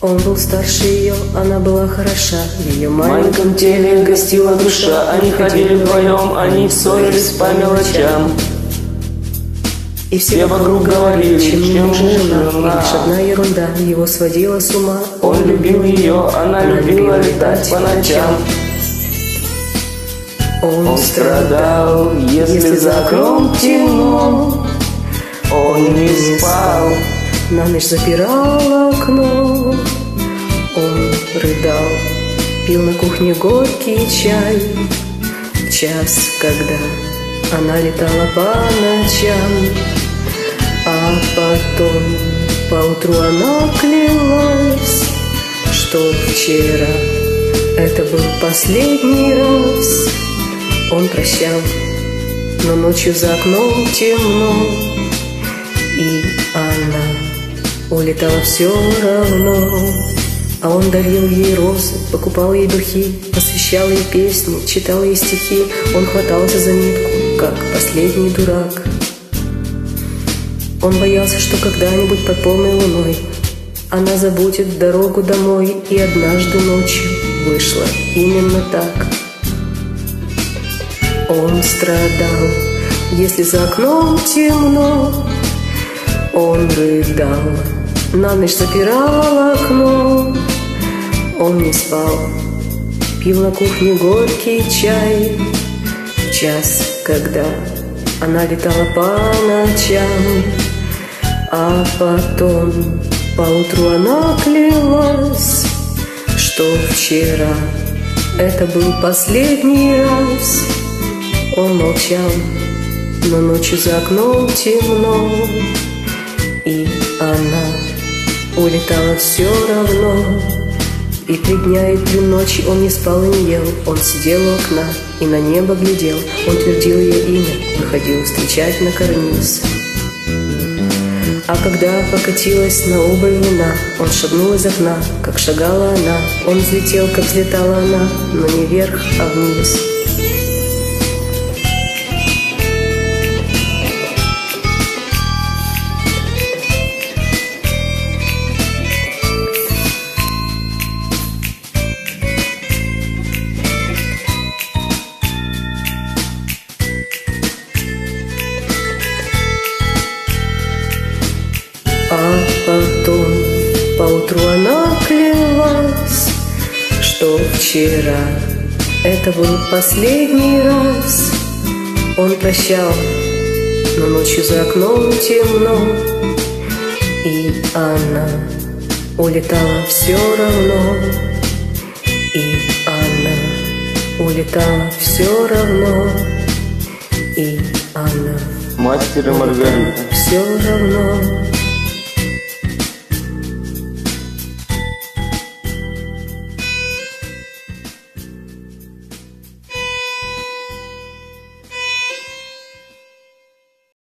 Он был старше ее, она была хороша В ее маленьком теле гостила душа, они ходили вдвоем, они ссорились по мелочам. И все все вокруг говорили, чем чем и жена лишь одна ерунда его сводила с ума Он любил ее, она любила летать по ночам. Он Он страдал, если за окном темно, он не спал. На ночь запирал окно. Он рыдал Пил на кухне горький чай. Час, когда она летала по ночам. А потом поутру она клялась Что вчера это был последний раз. Он прощал, но ночью за окном темно улетала все равно. А он дарил ей розы, покупал ей духи Посвящал ей песни, читал ей стихи. Он хватался за нитку, как последний дурак. Он боялся, что когда-нибудь под полной луной Она забудет дорогу домой И однажды ночью вышло именно так. Он страдал, если за окном темно. Он рыдал, на ночь запирал окно. Он не спал, пил на кухне горький чай. Час, когда она летала по ночам, а потом поутру она клялась, что вчера это был последний раз. Он молчал, но ночью за окном темно. Улетала все равно. И три дня и три ночи он не спал и не ел. Он сидел у окна и на небо глядел. Он твердил ее имя, выходил встречать на карниз. А когда покатилась на убыль луна Он шагнул из окна, как шагала она. Он взлетел, как взлетала она Но не вверх, а вниз поутру она клялась, что вчера это был последний раз. Он прощал, но ночью за окном темно, и она улетала все равно, и она улетала все равно, и она Мастер и Маргарита. все равно.